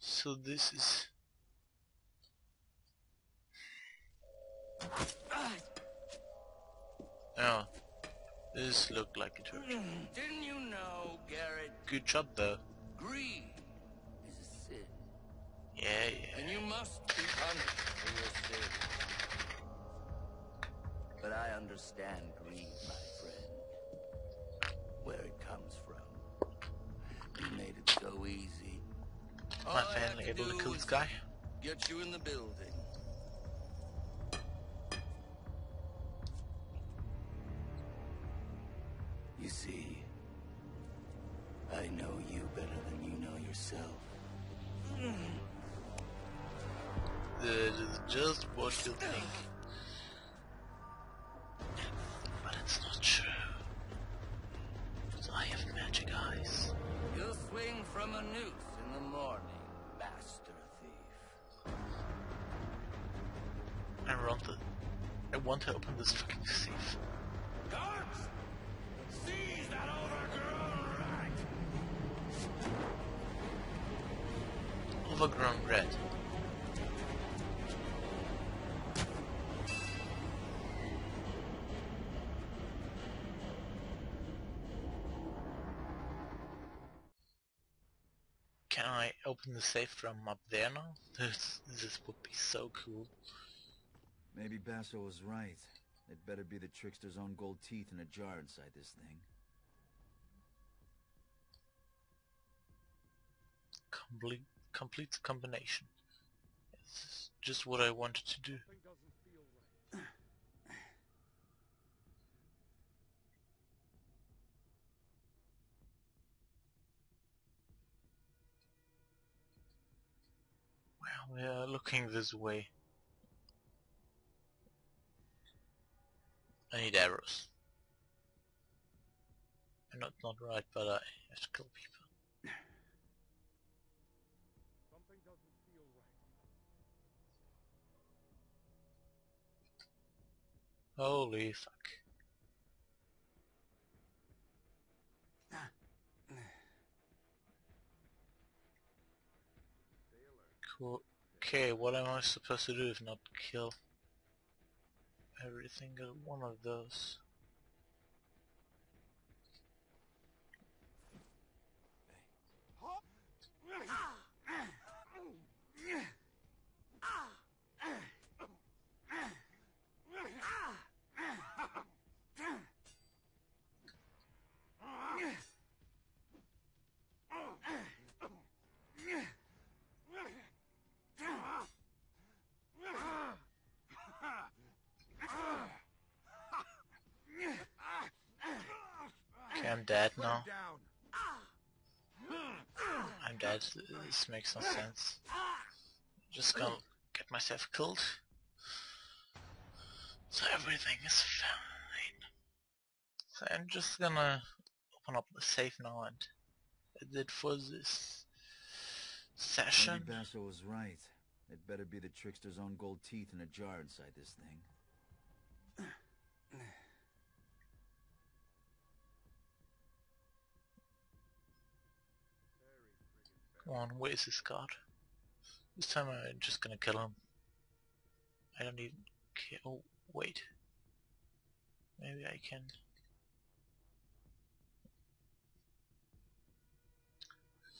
So this is Oh, this looked like a church. Didn't you know, Garrett? Good job though. Greed is a sin, Yeah, yeah. and you must be punished for your sin. But I understand greed, my friend. Where it comes from. My I family able to kill this guy? Get you in the building. You see, I know you better than you know yourself. This is just what you think. But it's not true. 'Cause I have magic eyes. You'll swing from a noose in the morning, want to open this fucking safe. Guards! Seize that overgrown rat! Overgrown red. Can I open the safe from up there now? This, this would be so cool. Maybe Basso was right. It better be the trickster's own gold teeth in a jar inside this thing. Complete, complete combination. It's just what I wanted to do. Well, we are looking this way. I need arrows. I'm not not right, but I have to kill people. Something doesn't feel right. Holy fuck. Cool. Okay, what am I supposed to do if not kill every single one of those? Okay, I'm dead now. I'm dead. This makes no sense. Just gonna get myself killed. So everything is fine. So I'm just gonna open up the safe now and that's it for this session. Maybe Basso was right. It better be the trickster's own gold teeth in a jar inside this thing. Come on, where's this guard? This time I'm just gonna kill him. I don't even care. Oh, wait. Maybe I can.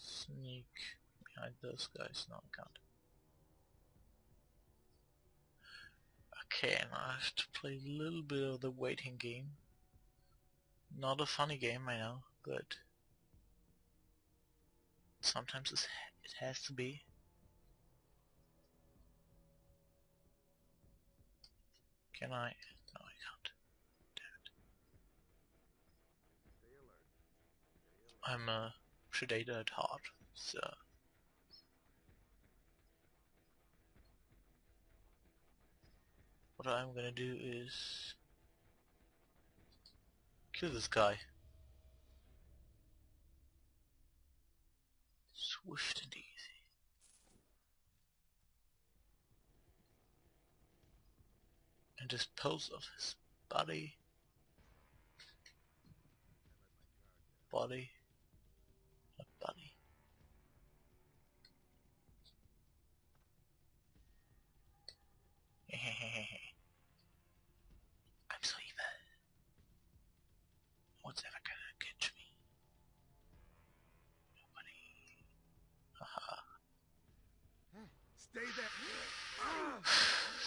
Sneak behind those guys. No, I can't. Okay, now I have to play a little bit of the waiting game. Not a funny game, I know, but sometimes it has to be. Can I? No, I can't. Damn it. I'm a predator at heart, so. What I'm gonna do is kill this guy. Swift and easy. And dispose of his. Body. Body.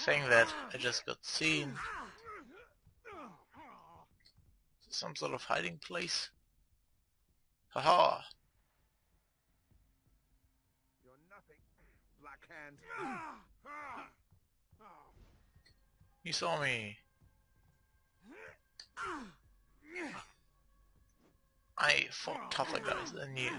Thing that I just got seen. Some sort of hiding place. Haha! -Ha. You're nothing, Black Hand. You saw me. I fought tougher guys than you.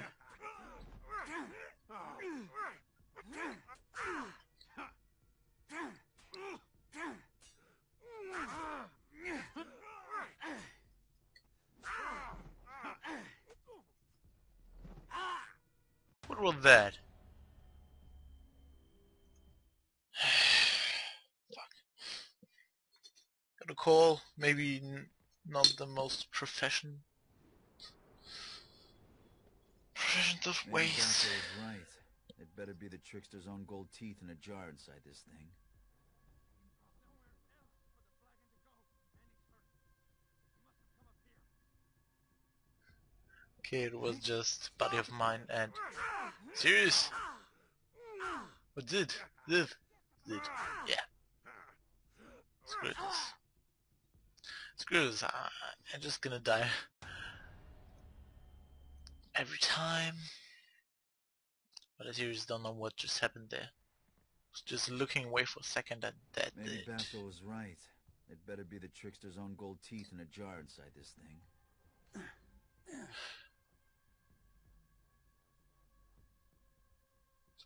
What was that? Fuck. Got a call, maybe n- not the most profession. Proficient of Maybe ways. Basso was right. It better be the trickster's own gold teeth in a jar inside this thing. It was just buddy of mine and serious. What did? Did? Did? Yeah. Screw this. Screw this. I, I'm just gonna die every time. But I seriously don't know what just happened there. Was just looking away for a second and that Maybe did. Basso was right. It better be the trickster's own gold teeth in a jar inside this thing.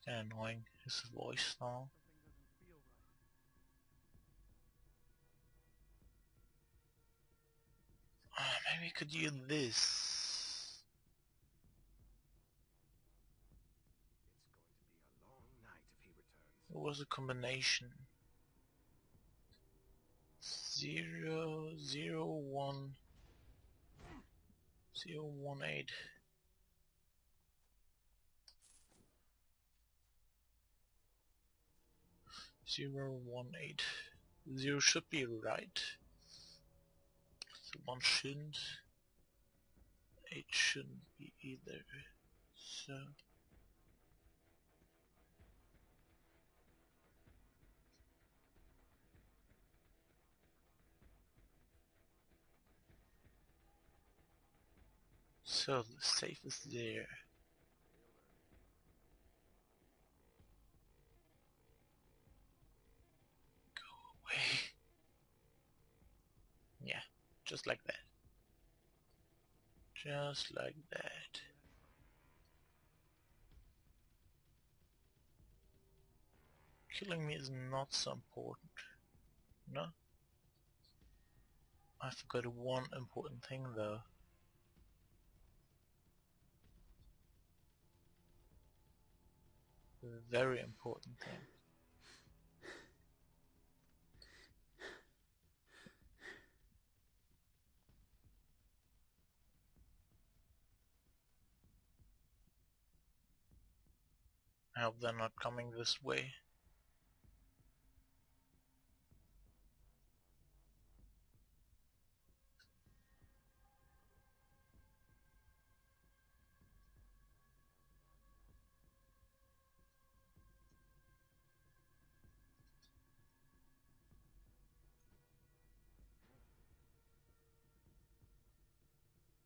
Kinda annoying, his voice now. Ah, maybe we could use this. It was a combination. Zero zero one zero one eight. Zero one eight. Zero should be right. So one shouldn't. Eight shouldn't be either. So So the safe is there. Yeah, just like that. Just like that. Killing me is not so important. No? I forgot one important thing though. very important thing. I hope they're not coming this way.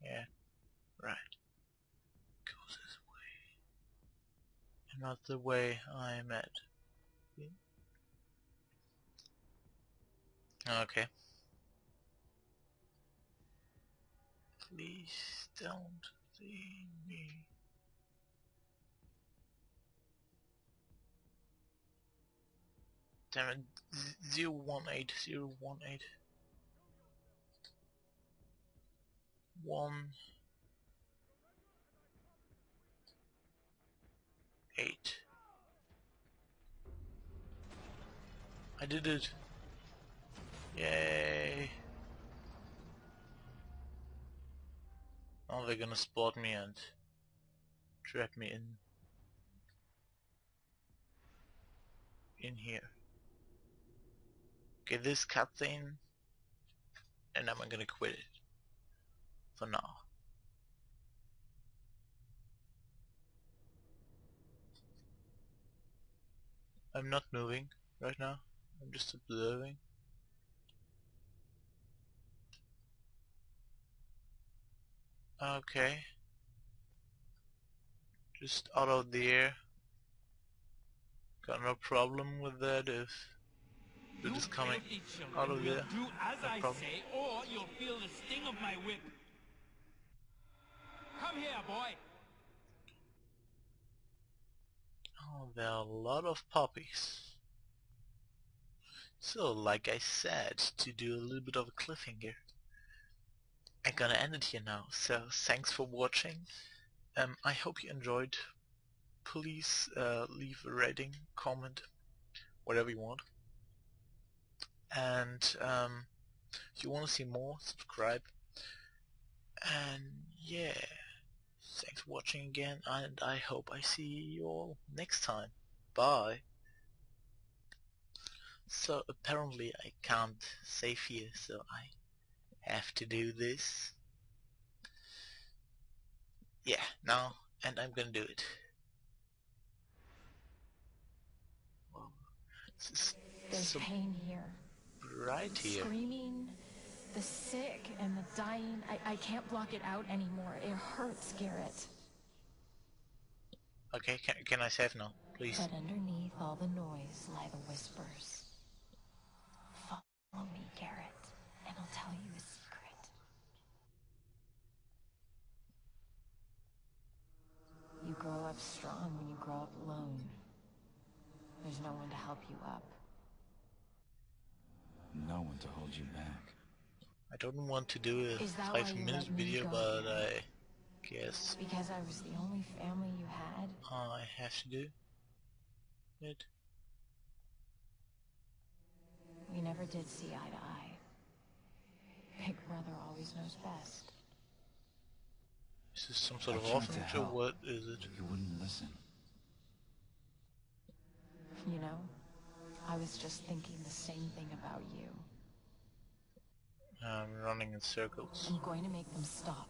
Yeah, right. Goes this way. And not the way I'm at. Okay. Please don't see me. Damn it, zero one eight zero one eight. One eight. I did it. Yay. Now they're gonna spot me and trap me in in here. Okay, this cutscene and I'm gonna quit it for now. I'm not moving right now. I'm just observing. Okay. Just out of the air. Got no problem with that if it is coming out of there. Do as No I problem. say, or you'll feel the sting of my whip. Come here, boy. Oh, there are a lot of puppies. So, like I said, to do a little bit of a cliffhanger, I'm gonna end it here now. So, thanks for watching. Um, I hope you enjoyed. Please uh, leave a rating, comment, whatever you want. And um, if you want to see more, subscribe. And yeah. Thanks for watching again, and I hope I see you all next time. Bye. So apparently I can't save here, so I have to do this. Yeah, now, and I'm gonna do it. Is There's pain here. bright here. Screaming, the sick and the dying. I, I can't block it out anymore. It hurts, Garrett. Okay, can, can I save now, please? But underneath all the noise lie the whispers. Follow me, Garrett, and I'll tell you a secret. You grow up strong when you grow up alone. There's no one to help you up. No one to hold you back. I don't want to do a Is that why five you minute video, but? I guess Because I was the only family you had? Oh, I have to do it. We never did see eye to eye. Big brother always knows best. Is this some sort I of tried orphanage or what is it? You wouldn't listen. You know, I was just thinking the same thing about you. I'm running in circles. I'm going to make them stop.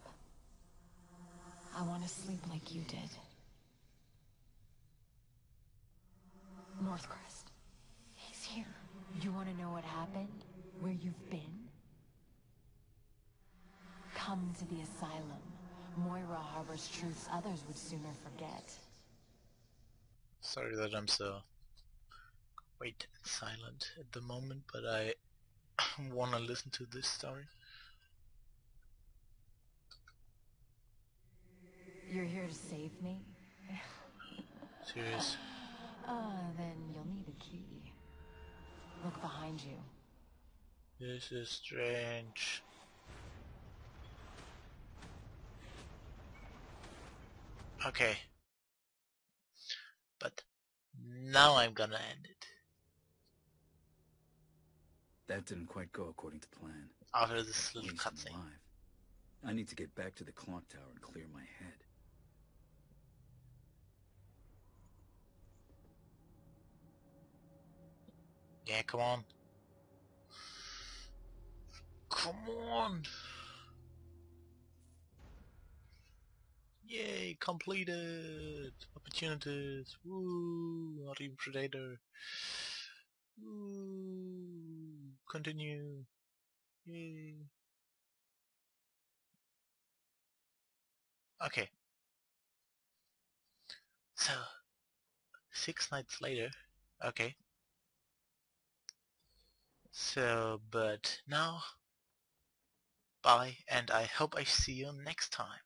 I want to sleep like you did. Northcrest. He's here. You want to know what happened? Where you've been? Come to the asylum. Moira harbors truths others would sooner forget. Sorry that I'm so wait and silent at the moment, but I wanna listen to this story. You're here to save me? Serious. Ah, then you'll need a key. Look behind you. This is strange. Okay. But now I'm gonna end it. That didn't quite go according to plan. After this little cutscene. I need to get back to the clock tower and clear my head. Yeah, come on. Come on! Yay, completed! Opportunities! Woo! Not even Predator! Woo! Continue! Yay! Okay. So, six nights later, okay. So, but now, bye, and I hope I see you next time.